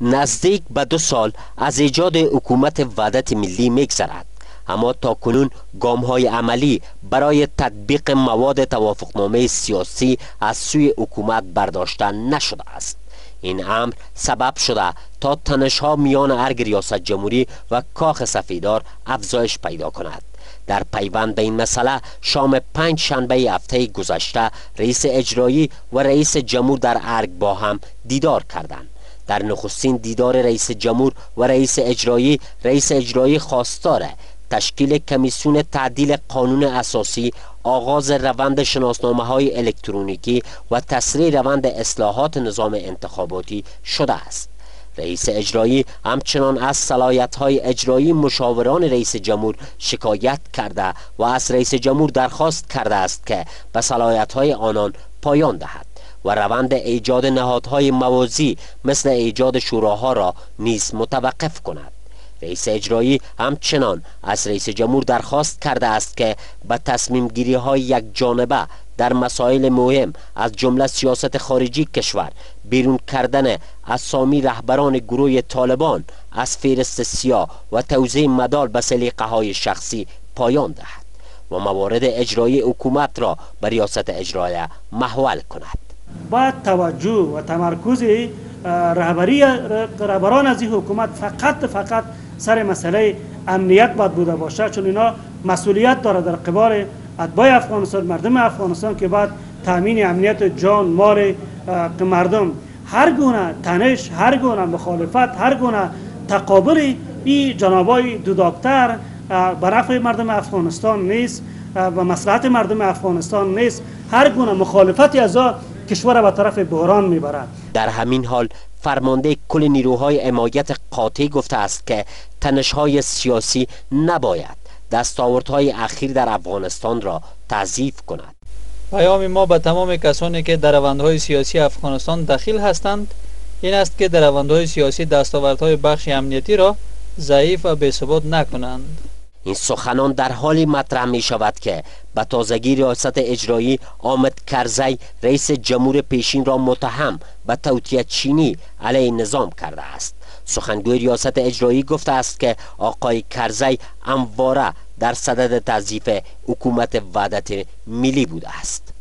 نزدیک به دو سال از ایجاد حکومت وحدت ملی میگذرد. اما تا کنون گام های عملی برای تطبیق مواد توافقنامه سیاسی از سوی حکومت برداشته نشده است. این امر سبب شده تا تنش ها میان ارگ ریاست جمهوری و کاخ سفیدار افزایش پیدا کند. در پیوند به این مسئله شام پنج شنبه هفته گذشته رئیس اجرایی و رئیس جمهور در ارگ با هم دیدار کردند. در نخستین دیدار رئیس جمهور و رئیس اجرایی رئیس اجرایی خواستار تشکیل کمیسیون تعدیل قانون اساسی آغاز روند شناسنامه های الکترونیکی و تسریع روند اصلاحات نظام انتخاباتی شده است. رئیس اجرایی همچنان از صلاحیت های اجرایی مشاوران رئیس جمهور شکایت کرده و از رئیس جمهور درخواست کرده است که به صلاحیت های آنان پایان دهد. و روند ایجاد نهادهای موازی مثل ایجاد شوراها را نیز متوقف کند. رئیس اجرایی همچنان از رئیس جمهور درخواست کرده است که به تصمیم گیری های یک جانبه در مسائل مهم از جمله سیاست خارجی کشور بیرون کردن اسامی رهبران گروه طالبان از فهرست سیاه و توزیع مدال به سلیقه های شخصی پایان دهد و موارد اجرایی حکومت را به ریاست اجرایی محول کند. با توجه و تمرکز رهبری رهبران از این حکومت فقط فقط سر مسئله امنیت باید بوده باشه چون اینا مسئولیت داره در قبال اتباع افغانستان مردم افغانستان که بعد تامین امنیت جان مال مردم. هر گونه تنش هر گونه مخالفت هر گونه تقابل این جنابای دو دکتر بر مردم افغانستان نیست و مصلحت مردم افغانستان نیست. هر گونه مخالفتی از کشور به طرف بحران می‌برد. در همین حال فرمانده کل نیروهای حمایت قاطع گفته است که تنشهای سیاسی نباید دستاوردهای اخیر در افغانستان را تضعیف کند. پیام ما به تمام کسانی که در روندهای سیاسی افغانستان دخیل هستند این است که در روندهای سیاسی دستاوردهای بخش امنیتی را ضعیف و بی‌ثبات نکنند. این سخنان در حالی مطرح می شود که به تازگی ریاست اجرایی آمد کرزی رئیس جمهور پیشین را متهم به توطیه چینی علیه نظام کرده است. سخنگوی ریاست اجرایی گفته است که آقای کرزی امواره در صدد تضعیف حکومت وحدت ملی بوده است.